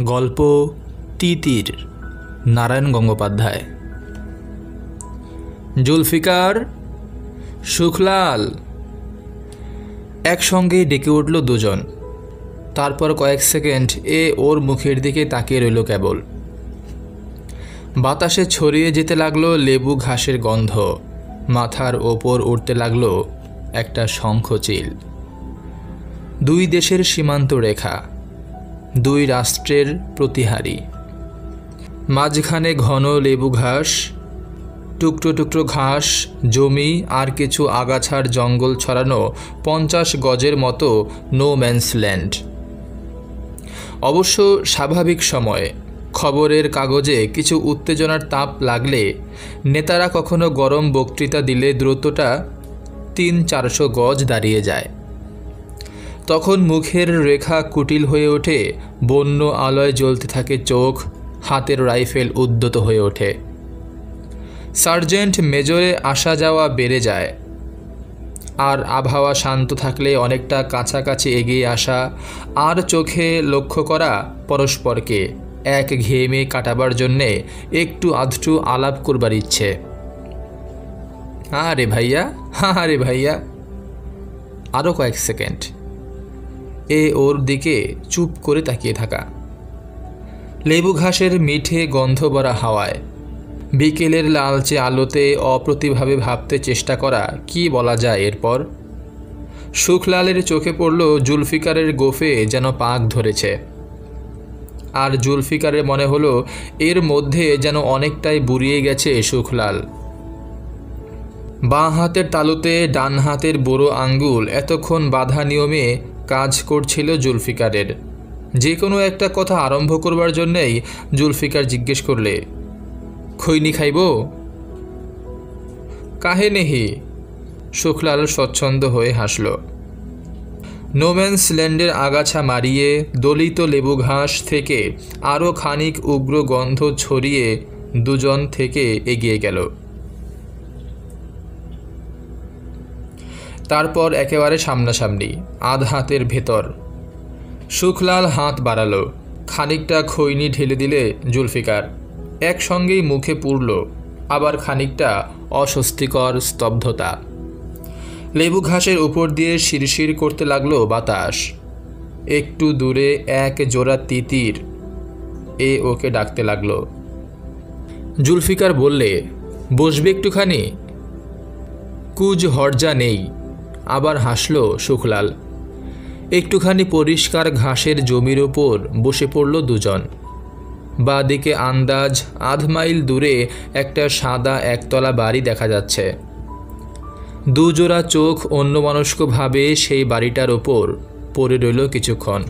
গল্প তিতির, নারায়ণ গঙ্গোপাধ্যায়। জুলফিকার, সুখলাল। একসঙ্গেই ডেকে উঠল দুজন। তারপর কয়েক সেকেন্ড এ ওর মুখের দিকে তাকিয়ে রইল কেবল। বাতাসে ছড়িয়ে যেতে লাগল লেবু ঘাসের গন্ধ। মাথার ওপর উঠতে লাগল একটা শঙ্খচিল। দুই দেশের সীমান্ত রেখা, দুই রাষ্ট্রের প্রতিহারী। মাঝখানে ঘন লেবু ঘাস, টুকরো টুকরো ঘাস, জমি আর কিছু আগাছার জঙ্গল ছড়ানো পঞ্চাশ গজের মতো নো ম্যানস ল্যান্ড অবশ্য স্বাভাবিক সময়ে খবরের কাগজে কিছু উত্তেজনার তাপ লাগলে নেতারা কখনো গরম বক্তৃতা দিলে দ্রুতটা তিন চারশো গজ দাঁড়িয়ে যায়। তখন মুখের রেখা কুটিল হয়ে ওঠে, বন্য আলয় জ্বলতে থাকে চোখ, হাতের রাইফেল উদ্যত হয়ে ওঠে। সার্জেন্ট মেজরে আসা যাওয়া বেড়ে যায়। আর আবহাওয়া শান্ত থাকলে অনেকটা কাছাকাছি এগিয়ে আসা, আর চোখে লক্ষ্য করা পরস্পরকে। এক ঘেমে কাটাবার জন্যে একটু আধটু আলাপ করবার ইচ্ছে। হ্যাঁ রে ভাইয়া হ্যাঁ রে ভাইয়া। আরও কয়েক সেকেন্ড। এ ওর দিকে চুপ করে তাকিয়ে থাকা। লেবু ঘাসের মিঠে গন্ধ ভরা হাওয়ায়। বিকেলের লালচে আলোতে অপ্রতিভাবে ভাবতে চেষ্টা করা কি বলা যায় এরপর? সুখলালের চোখে পড়ল জুলফিকারের গোফে যেন পাক ধরেছে। আর জুলফিকারের মনে হলো, এর মধ্যে যেন অনেকটাই বুড়িয়ে গেছে সুখলাল। বাঁ হাতের তালুতে ডান হাতের বুড়ো আঙ্গুল এতক্ষণ বাধা নিয়মে কাজ করছিল জুলফিকারের। যে কোনো একটা কথা আরম্ভ করবার জন্যেই জুলফিকার জিজ্ঞেস করলে, খৈনি খাইব? কাহে নেহি? সুখলাল স্বচ্ছন্দ হয়ে হাসল। নোম্যান্স ল্যান্ডের আগাছা মারিয়ে দলিত লেবু ঘাস থেকে আরও খানিক উগ্র গন্ধ ছড়িয়ে দুজন থেকে এগিয়ে গেল। তারপর একেবারে সামনাসামনি, আধ হাতের ভেতর। সুখলাল হাত বাড়ালো, খানিকটা খৈনি ঢেলে দিলে জুলফিকার। একসঙ্গেই মুখে পুরল আবার খানিকটা অস্বস্তিকর স্তব্ধতা। লেবু ঘাসের উপর দিয়ে শিরশির করতে লাগল বাতাস। একটু দূরে এক জোড়া তিতির এ ওকে ডাকতে লাগল। জুলফিকার বললে, বসবে একটুখানি? কুজ হরজা নেই, আবার হাসল সুখলাল। একটুখানি পরিষ্কার ঘাসের জমির ওপর বসে পড়ল দুজন। বাদিকে আন্দাজ আধ মাইল দূরে একটা সাদা একতলা বাড়ি দেখা যাচ্ছে। দুজোড়া চোখ অন্যমনস্কভাবে সেই বাড়িটার ওপর পড়ে রইল কিছুক্ষণ।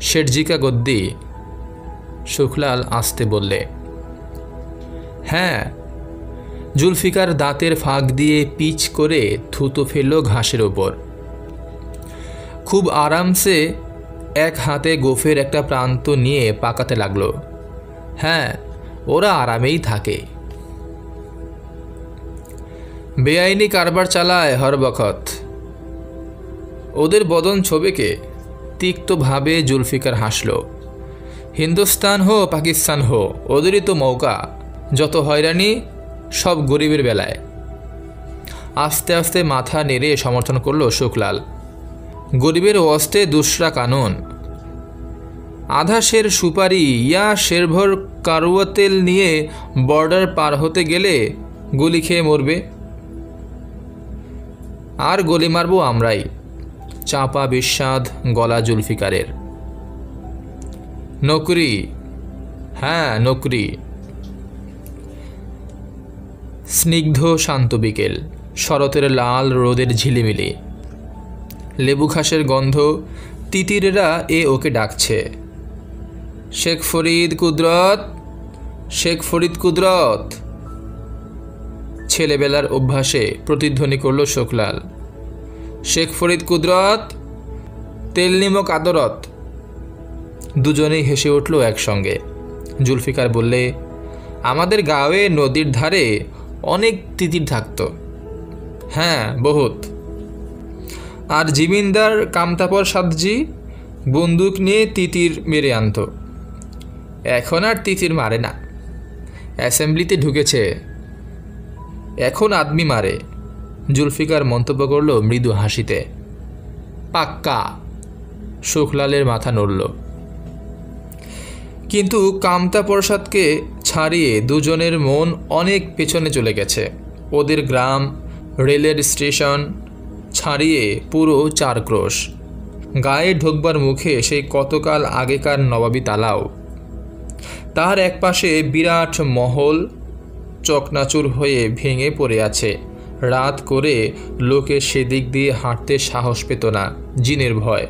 শেঠজিকা গদ্দি, সুখলাল আসতে বললে হ্যাঁ জুলফিকার দাঁতের ফাঁক দিয়ে পিচ করে থুতো ফেলল ঘাসের ওপর। খুব আরামসে এক হাতে গোফের একটা প্রান্ত নিয়ে পাকাতে লাগল। হ্যাঁ ওরা আরামেই থাকে। বেআইনি কারবার চালায় হর বখত। ওদের বদন ছবিকে তিক্তভাবে জুলফিকার হাসল। হিন্দুস্তান হো, পাকিস্তান হো, ওদেরই তো মৌকা। যত হয়রানি, সব গরিবের বেলায়। আস্তে আস্তে মাথা নেড়ে সমর্থন করল শুকলাল। গরিবের অস্তে দুসরা কানুন। আধা শের সুপারি ইয়া শেরভর কারুয়া তেল নিয়ে বর্ডার পার হতে গেলে গুলি খেয়ে মরবে। আর গলি মারবো আমরাই। চাপা বিস্বাদ গলা জুলফিকারের। নকরি। হ্যাঁ নকরি। স্নিগ্ধ শান্ত বিকেল, শরতের লাল রোদের ঝিলিমিলি। লেবু ঘাসের গন্ধ, তিতিরেরা এ ওকে ডাকছে। শেখ ফরিদ কুদরত, শেখ ফরিদ কুদরত। ছেলেবেলার অভ্যাসে প্রতিধ্বনি করল শোকলাল। শেখ ফরিদ কুদরত, তেল নিমক আদরত। দুজনেই হেসে উঠল একসঙ্গে। জুলফিকার বললে, আমাদের গাঁয়ে নদীর ধারে অনেক তিতির থাকত। হ্যাঁ বহুত। আর জিমিনদার কামতাপর সাদজি বন্দুক নিয়ে তিতির মেরে আনত। এখন আর তিতির মারে না। অ্যাসেম্বলিতে ঢুকেছে এখন আদমি মারে। জুলফিকার মন্তব্য করল মৃদু হাসিতে। পাক্কা। সুখলালের মাথা নড়ল। কিন্তু কামতা প্রসাদকে ছাড়িয়ে দুজনের মন অনেক পেছনে চলে গেছে। ওদের গ্রাম, রেলের স্টেশন, ছাড়িয়ে পুরো চার ক্রোশ গায়ে ঢোকবার মুখে সেই কতকাল আগেকার নবাবী তালাও। তার একপাশে বিরাট মহল চকনাচুর হয়ে ভেঙে পড়ে আছে। রাত করে লোকে সেদিক দিয়ে হাঁটতে সাহস পেত না, জিনের ভয়।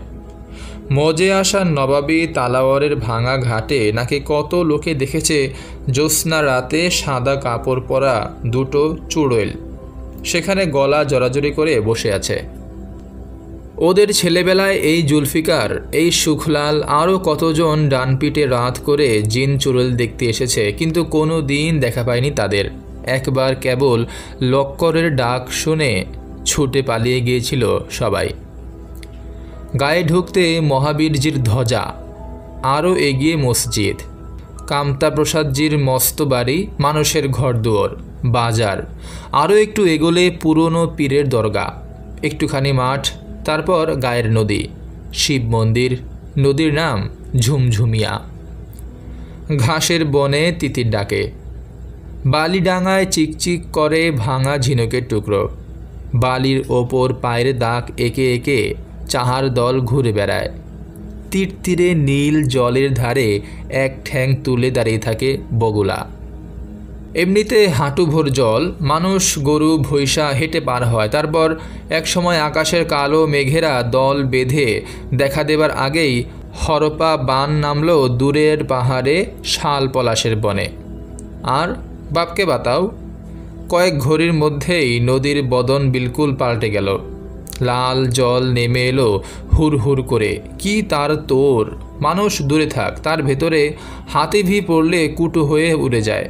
মজে আসা নবাবী তালাওয়ারের ভাঙা ঘাটে নাকি কত লোকে দেখেছে জ্যোৎস্না রাতে সাদা কাপড় পরা দুটো চুড়ৈল। সেখানে গলা জড়াজড়ি করে বসে আছে। ওদের ছেলেবেলায় এই জুলফিকার, এই সুখলাল আরও কতজন ডানপিটে রাত করে জিন চুড়েল দেখতে এসেছে, কিন্তু কোনো দিন দেখা পায়নি তাদের। একবার কেবল লক্করের ডাক শুনে ছুটে পালিয়ে গিয়েছিল সবাই। গায়ে ঢুকতে মহাবীরজির ধ্বজা, আরও এগিয়ে মসজিদ। কামতা প্রসাদজির মস্ত বাড়ি, মানুষের ঘরদুয়ার, বাজার। আরও একটু এগোলে পুরনো পীরের দরগা, একটুখানি মাঠ তারপর গায়ের নদী, শিব মন্দির, নদীর নাম ঝুমঝুমিয়া। ঘাসের বনে তিতির ডাকে। বালিডাঙায় চিকচিক করে ভাঙা ঝিনুকের টুকরো। বালির ওপর পায়ের দাগ একে একে চাহার দল ঘুরে বেড়ায়। তীর তীরে নীল জলের ধারে এক ঠ্যাং তুলে দাঁড়িয়ে থাকে বগুলা। এমনিতে হাঁটু ভোর জল, মানুষ গরু, ভৈসা হেঁটে পার হয়। তারপর একসময় আকাশের কালো মেঘেরা দল বেঁধে দেখা দেবার আগেই হরপা বান নামল দূরের পাহাড়ে শাল পলাশের বনে। আর বাপকে বাতাও। কয়েক ঘড়ির মধ্যেই নদীর বদন বিলকুল পাল্টে গেল। লাল জল নেমে এলো হুর হুর করে। কি তার তোর? মানুষ দূরে থাক, তার ভেতরে হাতে ভি পড়লে কুটু হয়ে উড়ে যায়।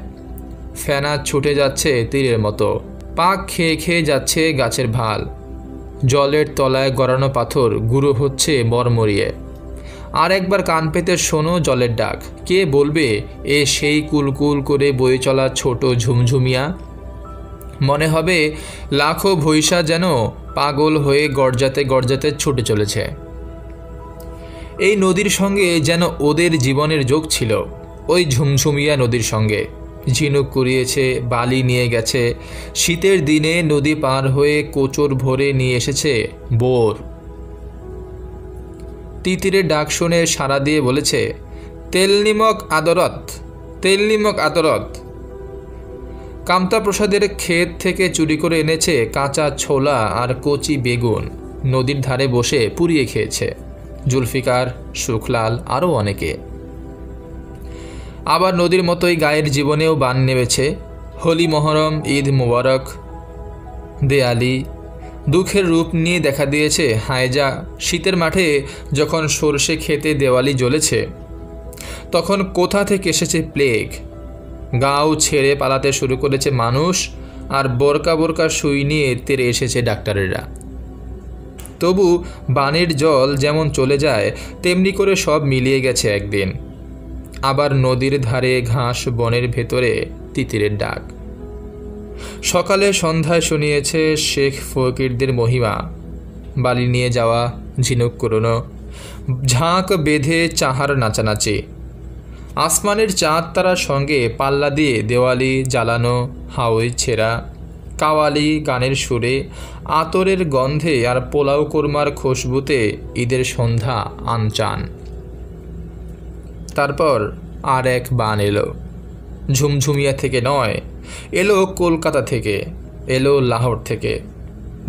ফেনা ছুটে যাচ্ছে তীরের মতো। পাক খেয়ে খেয়ে যাচ্ছে গাছের ভালো জলের তলায় গড়ানো পাথর গুঁড়ো হচ্ছে মরমরিয়ে। আর একবার কান পেতে শোনো জলের ডাক। কে বলবে, এ সেই কুলকুল করে বয়ে চলা ছোট ঝুমঝুমিয়া মনে হবে, লাখো ভৈসা যেন পাগল হয়ে গর্জাতে গর্জাতে ছুটে চলেছে। এই নদীর সঙ্গে যেন ওদের জীবনের যোগ ছিল। ওই ঝুমঝুমিয়া নদীর সঙ্গে। ঝিনুক কুড়িয়েছে, বালি নিয়ে গেছে। শীতের দিনে নদী পার হয়ে কোচর ভরে নিয়ে এসেছে বোর। তিতিরের ডাক শুনে সাড়া দিয়ে বলেছে, তেল নিমক আদরত, তেল নিমক আদরত। কামতা প্রসাদের ক্ষেত থেকে চুরি করে এনেছে কাঁচা ছোলা আর কচি বেগুন। নদীর ধারে বসে পুড়িয়ে খেয়েছে। জুলফিকার, সুখলাল, আরও অনেকে। আবার নদীর মতোই গায়ের জীবনেও বান নেমেছে। হোলি মহরম, ঈদ মুবারক, দেয়ালি, দুঃখের রূপ নিয়ে দেখা দিয়েছে হায়জা। শীতের মাঠে যখন সর্ষে খেতে দেওয়ালি জ্বলেছে, তখন কোথা থেকে এসেছে প্লেগ? গাঁও ছেড়ে পালাতে শুরু করেছে মানুষ, আর বোরকা বোরকা সুই নিয়ে তেরে এসেছে ডাক্তারেরা। তবু বানের জল যেমন চলে যায়, তেমনি করে সব মিলিয়ে গেছে একদিন। আবার নদীর ধারে ঘাস বনের ভেতরে তিতিরের ডাক। সকালে সন্ধ্যায় শুনিয়েছে শেখ ফকিরদের মহিমা। বালি নিয়ে যাওয়া ঝিনুক কুরোনো ঝাঁক বেঁধে চাহার নাচানাচি। আসমানের চাঁদ তারার সঙ্গে পাল্লা দিয়ে দেওয়ালি জ্বালানো হাওই ছেঁড়া, কাওয়ালি গানের সুরে আতরের গন্ধে আর পোলাও কোরমার খুশবুতে ঈদের সন্ধ্যা আনচান। তারপর আর এক বান এলো। ঝুমঝুমিয়া থেকে নয়, এলো কলকাতা থেকে, এলো লাহোর থেকে।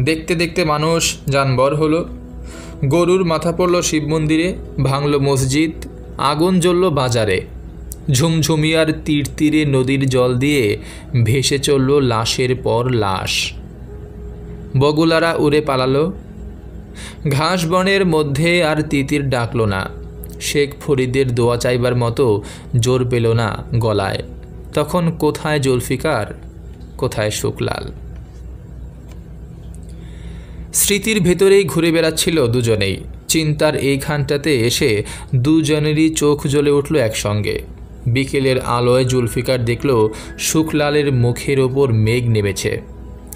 দেখতে দেখতে মানুষ জানবর হলো। গরুর মাথা পড়ল শিব মন্দিরে, ভাঙল মসজিদ, আগুন জ্বলল বাজারে। ঝুমঝুমিয়ার তীর তীরে নদীর জল দিয়ে ভেসে চলল লাশের পর লাশ। বগুলারা উড়ে পালালো। ঘাস বনের মধ্যে আর তিতির ডাকল না। শেখ ফরিদের দোয়া চাইবার মতো জোর পেল না গলায়। তখন কোথায় জুলফিকার, কোথায় শুকলাল? স্মৃতির ভেতরেই ঘুরে বেড়াচ্ছিল দুজনেই। চিন্তার এইখানটাতে এসে দুজনেরই চোখ জ্বলে উঠল একসঙ্গে। বিকেলের আলোয় জুলফিকার দেখল সুখলালের মুখের ওপর মেঘ নেমেছে।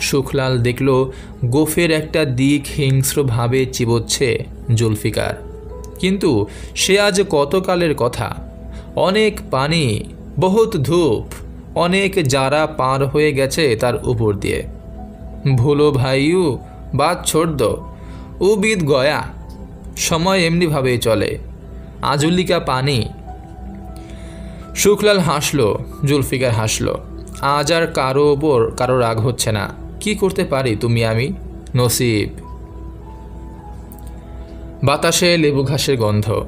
সুখলাল দেখল গোফের একটা দিক হিংস্রভাবে চিবোচ্ছে জুলফিকার। কিন্তু সে আজ কতকালের কথা? অনেক পানি, বহুত ধূপ, অনেক যারা পার হয়ে গেছে তার উপর দিয়ে। ভুলো ভাইউ বা ছোড় উবিদ গয়া। সময় এমনিভাবেই চলে। আজুলিকা পানি। সুখলাল হাসলো, জুলফিকার হাসলো। আজ আর কারও ওপর কারও রাগ হচ্ছে না। কি করতে পারি তুমি আমি? নসিব। বাতাসে লেবু ঘাসের গন্ধ।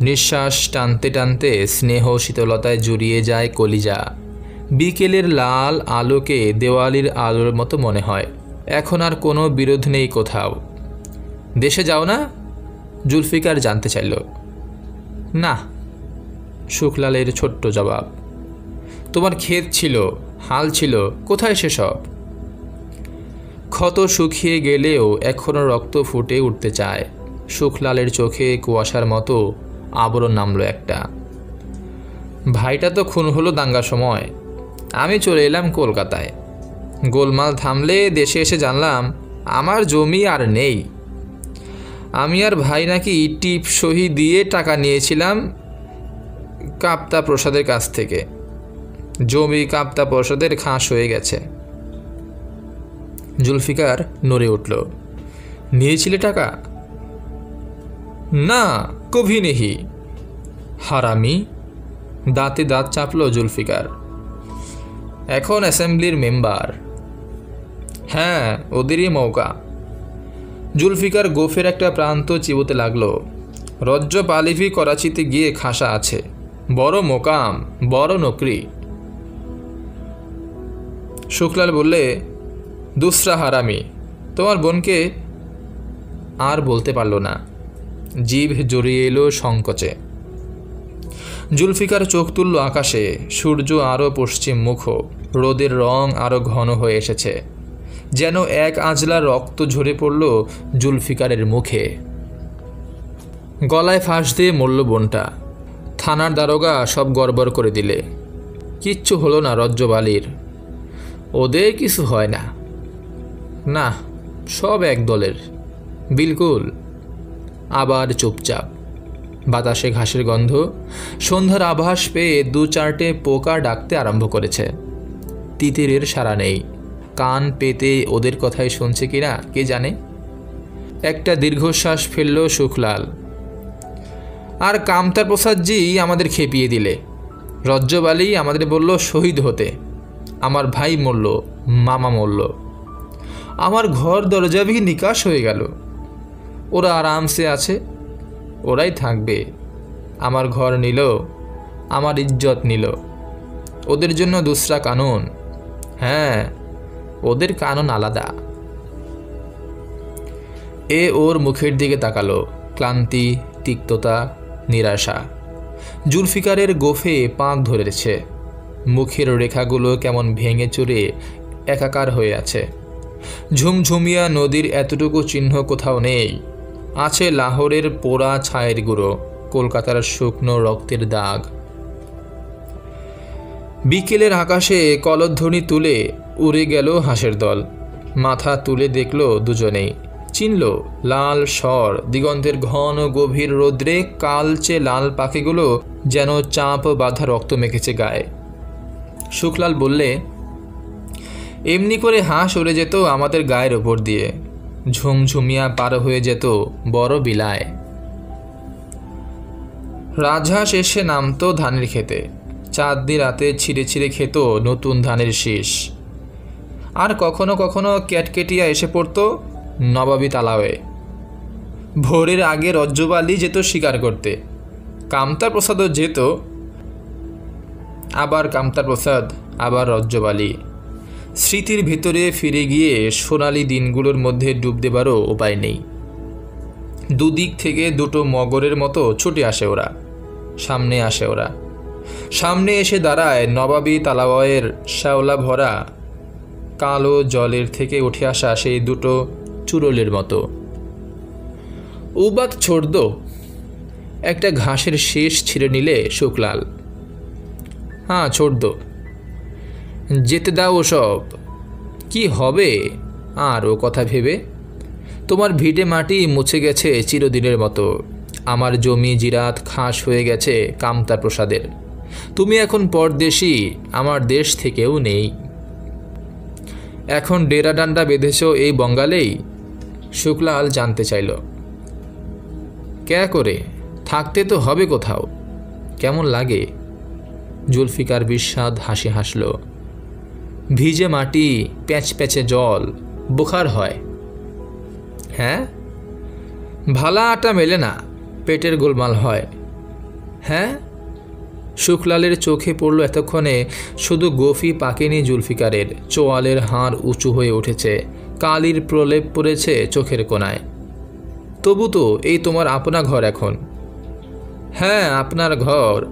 নিঃশ্বাস টানতে টানতে স্নেহ শীতলতায় জুড়িয়ে যায় কলিজা। বিকেলের লাল আলোকে দেওয়ালির আলোর মতো মনে হয়। এখন আর কোনো বিরোধ নেই কোথাও। দেশে যাও না? জুলফিকার জানতে চাইল। না, শুক্লালের ছোট্ট জবাব। তোমার ক্ষেত ছিল, হাল ছিল, কোথায় সেসব? ক্ষত শুকিয়ে গেলেও এখনও রক্ত ফুটে উঠতে চায়। সুখলালের চোখে কুয়াশার মতো আবরণ নামলো একটা। ভাইটা তো খুন হলো দাঙ্গার সময়। আমি চলে এলাম কলকাতায়। গোলমাল থামলে দেশে এসে জানলাম, আমার জমি আর নেই। আমি আর ভাই নাকি টিপ সহি দিয়ে টাকা নিয়েছিলাম কাপ্তা প্রসাদের কাছ থেকে। জমি কাপ্তা প্রসাদের খাস হয়ে গেছে। জুলফিকার নড়ে উঠল। নিয়েছিলে টাকা? না, কভি নেহি। হারামি? দাঁতে দাঁত চাপল জুলফিকার। এখন অ্যাসেম্বলির মেম্বার। হ্যাঁ ওদেরই মৌকা। জুলফিকার গোফের একটা প্রান্ত চিবোতে লাগল। রজ্জ পালিফি করাচিতে গিয়ে খাসা আছে। বড় মোকাম, বড় নকরি। শুক্লাল বললে দুসরা হারামি। তোমার বোনকে আর বলতে পারল না। জিভ জড়িয়ে এলো সংকোচে। জুলফিকার চোখ তুলল আকাশে, সূর্য আরও পশ্চিম মুখ, রোদের রং আরও ঘন হয়ে এসেছে। যেন এক আজলা রক্ত ঝরে পড়ল জুলফিকারের মুখে। গলায় ফাঁস দিয়ে মরল বোনটা। থানার দারোগা সব গড়বড় করে দিলে। কিচ্ছু হলো না রজ্জবালির ওদের কিছু হয় না। না, সব এক দলের। বিলকুল। আবার চুপচাপ। বাতাসে ঘাসের গন্ধ, সন্ধ্যার আভাস পেয়ে দু চারটে পোকা ডাকতে আরম্ভ করেছে। তিতিরের সারা নেই। কান পেতে ওদের কথাই শুনছে কিনা, কে জানে? একটা দীর্ঘশ্বাস ফেলল সুখলাল। আর কামতার প্রসাদজি আমাদের খেপিয়ে দিলে। রজ্জবালি আমাদের বলল, শহীদ হতে। আমার ভাই মরল, মামা মরল। আমার ঘর দরজাবি নিকাশ হয়ে গেল। ওরা আরামসে আছে, ওরাই থাকবে। আমার ঘর নিল, আমার ইজ্জত নিল। ওদের জন্য দুসরা কানুন। হ্যাঁ ওদের কানুন আলাদা। এ ওর মুখের দিকে তাকালো, ক্লান্তি, তিক্ততা, নিরাশা। জুলফিকারের গোফে পাঁক ধরেছে। মুখের রেখাগুলো কেমন ভেঙে চুরে একাকার হয়ে আছে। ঝুমঝুমিয়া নদীর এতটুকু চিহ্ন কোথাও নেই। আছে লাহোরের পোড়া ছায়ের গুঁড়ো, কলকাতার শুকনো রক্তের দাগ। বিকেলের আকাশে কলধ্বনি তুলে উড়ে গেল হাঁসের দল। মাথা তুলে দেখল দুজনেই। চিনল, লাল স্বর, দিগন্তের ঘন গভীর রোদ্রে কালচে লাল পাখিগুলো যেন চাপ বাঁধা রক্ত মেখেছে গায়ে। শুকলাল বললে এমনি করে হাঁস উড়ে যেত আমাদের গায়ের ওপর দিয়ে। ঝুমঝুমিয়া পার হয়ে যেত বড় বিলায়। রাজহাঁস এসে নামতো ধানের খেতে চাঁদনি রাতে ছিঁড়ে ছিঁড়ে খেত নতুন ধানের শীষ। আর কখনো কখনো ক্যাটকেটিয়া এসে পড়তো নবাবী তালাওয়ে। ভোরের আগে রজ্জবালি যেত শিকার করতে। কামতার প্রসাদও যেত, আবার কামতার প্রসাদ, আবার রজ্জবালি। স্মৃতির ভিতরে ফিরে গিয়ে সোনালি দিনগুলোর মধ্যে ডুব দেবারও উপায় নেই। দুদিক থেকে দুটো মগরের মতো ছুটে আসে ওরা, সামনে আসে ওরা। সামনে এসে দাঁড়ায় নবাবী তালাওয়ের শ্যাওলা ভরা, কালো জলের থেকে উঠে আসা সেই দুটো চুরলের মতো। উবাত ছোড় দো একটা ঘাসের শেষ ছিঁড়ে নিলে শুকলাল। হ্যাঁ ছোড় দো যেতে দাও ওসব কি হবে? আর ও কথা ভেবে। তোমার ভিটে মাটি মুছে গেছে চিরদিনের মতো। আমার জমি জিরাত খাস হয়ে গেছে কামতা প্রসাদের। তুমি এখন পরদেশি, আমার দেশ থেকেও নেই। এখন ডেরা ডান্ডা বেঁধেছ এই বঙ্গালেই? শুক্লাল জানতে চাইল। ক্যা করে? থাকতে তো হবে কোথাও। কেমন লাগে? জুলফিকার বিস্বাদ হাসি হাসল। ভিজে মাটি, প্যাঁচ প্যাঁচে জল, বোখার হয়। হ্যাঁ? ভালা আটা মেলে না, পেটের গোলমাল হয়। হ্যাঁ? শুকলালের চোখে পড়ল এতক্ষণে শুধু গফি পাকেনি জুলফিকারের, চোয়ালের হাড় উঁচু হয়ে উঠেছে, কালির প্রলেপ পড়েছে চোখের কোনায় তবু তো এই তোমার আপনা ঘর এখন। হ্যাঁ আপনার ঘর।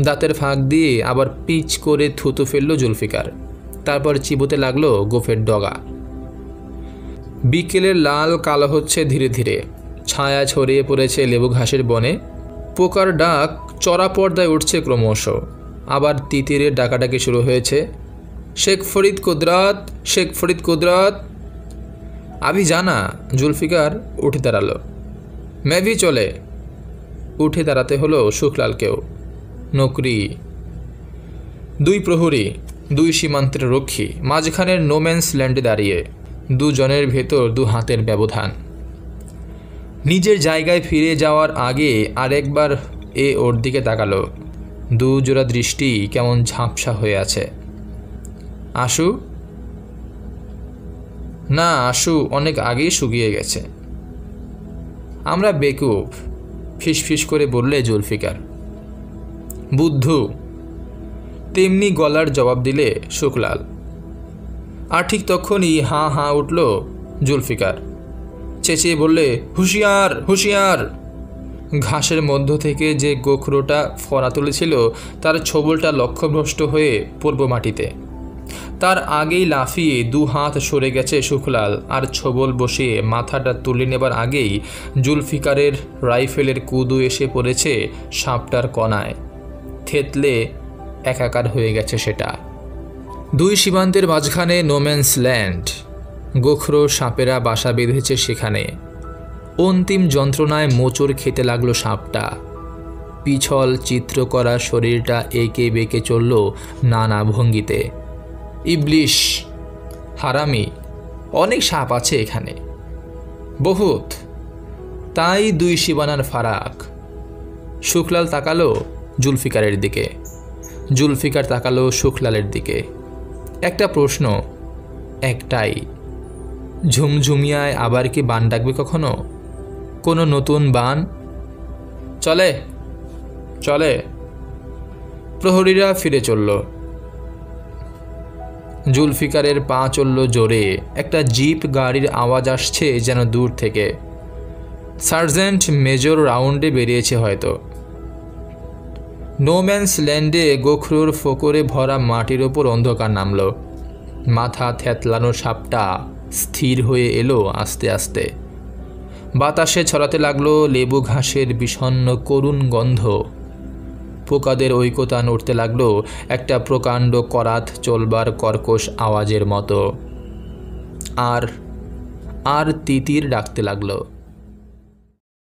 দাঁতের ফাঁক দিয়ে আবার পিচ করে থুতু ফেলল জুলফিকার। তারপর চিবোতে লাগল গোফের ডগা। বিকেলের লাল কালো হচ্ছে ধীরে ধীরে। ছায়া ছড়িয়ে পড়েছে লেবু ঘাসের বনে। পোকার ডাক চড়া পর্দায় উঠছে ক্রমশ। আবার তিতিরের ডাকাডাকি শুরু হয়েছে। শেখ ফরিদ কুদরাত, শেখ ফরিদ কুদরাত। আবি জানা জুলফিকার উঠে দাঁড়াল। ম্যাভি চলে। উঠে দাঁড়াতে হলো সুখলালকেও। নকরি। দুই প্রহরী। দুই সীমান্তের রক্ষী, মাঝখানের নোম্যান্স ল্যান্ডে দাঁড়িয়ে, দুজনের ভেতর দু হাতের ব্যবধান। নিজের জায়গায় ফিরে যাওয়ার আগে আরেকবার এ ওর দিকে তাকালো। দুজোড়া দৃষ্টি কেমন ঝাপসা হয়ে আছে। আশু? না, আশু অনেক আগেই শুকিয়ে গেছে। আমরা বেকুব, ফিসফিস করে বললে জুলফিকার। বুদ্ধু তেমনি গলার জবাব দিলে শুকলাল। আর ঠিক তখনই হাঁ হাঁ উঠল জুলফিকার। চেঁচিয়ে বললে, হুঁশিয়ার হুঁশিয়ার! ঘাসের মধ্য থেকে যে গোখরোটা ফরা তুলেছিল, তার ছবলটা লক্ষ্যভ্রষ্ট হয়ে পূর্ব মাটিতে। তার আগেই লাফিয়ে দু হাত সরে গেছে সুখলাল আর ছবল বসিয়ে মাথাটা তুলে নেবার আগেই জুলফিকারের রাইফেলের কুদু এসে পড়েছে সাপটার কণায়। থেতলে একাকার হয়ে গেছে সেটা। দুই সীমান্তের মাঝখানে নোম্যান্স ল্যান্ড গোখরো সাপেরা বাসা বেঁধেছে সেখানে। অন্তিম যন্ত্রণায় মোচড় খেতে লাগল সাপটা। পিছল চিত্র করা শরীরটা এঁকে বেঁকে চলল নানা ভঙ্গিতে। ইবলিশ, হারামি, অনেক সাপ আছে এখানে। বহুত, তাই দুই সীমানার ফারাক। শুক্লাল তাকালো জুলফিকারের দিকে। জুলফিকার তাকালো শুকলালের দিকে। একটা প্রশ্ন, একটাই, ঝুমঝুমিয়ায় আবার কি বান ডাকবে কখনো? কোনো নতুন বান? চলে চলে। প্রহরীরা ফিরে চলল। জুলফিকারের পা চলল জোরে। একটা জিপ গাড়ির আওয়াজ আসছে যেন দূর থেকে। সার্জেন্ট মেজর রাউন্ডে বেরিয়েছে হয়তো। নোম্যান্স ল্যান্ডে গোখরুর ফোকরে ভরা মাটির ওপর অন্ধকার নামল। মাথা থ্যাতলানো সাপটা স্থির হয়ে এলো আস্তে আস্তে। বাতাসে ছড়াতে লাগল লেবু ঘাসের বিষণ্ন করুণ গন্ধ। পোকাদের ঐকতা নড়তে লাগল একটা প্রকাণ্ড করাত চলবার কর্কশ আওয়াজের মতো। আর আর তিতির ডাকতে লাগল।